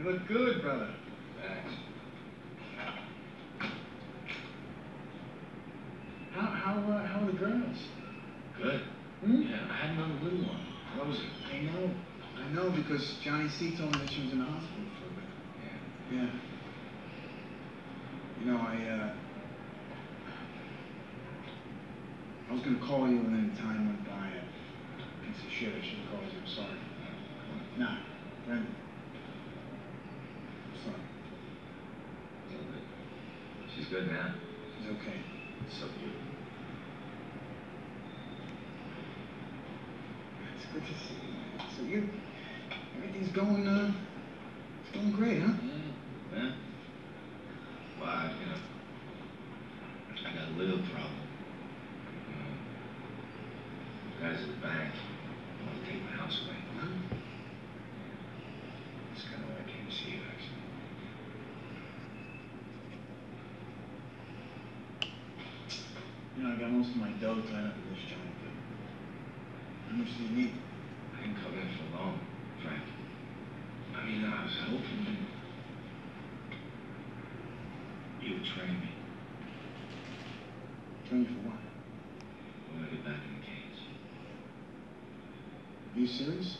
You look good, brother. Thanks. How, how, uh, how are the girls? Good. Hmm? Yeah, I had another little one. Rosie. I know. I know because Johnny C told me that she was in the hospital for a bit. Yeah. Yeah. You know, I, uh, I was gonna call you and then time went by. A piece of shit. I should have called you. I'm sorry. Nah, Brendan. I'm sorry. It's all good. Now. She's okay. So beautiful. It's good to see you. So you, everything's going, uh, it's going great, huh? Yeah. Yeah. Well, I, you know, I got a little problem. You know, guys at the bank want to take my house away. Huh? That's kind of why I came to see you, actually. You know, I got most of my dough tied up in this joint, but how much do you need? I didn't come in for long, Frank. I mean, I was hoping you would train me Train for what? when I get back in the cage. Are you serious?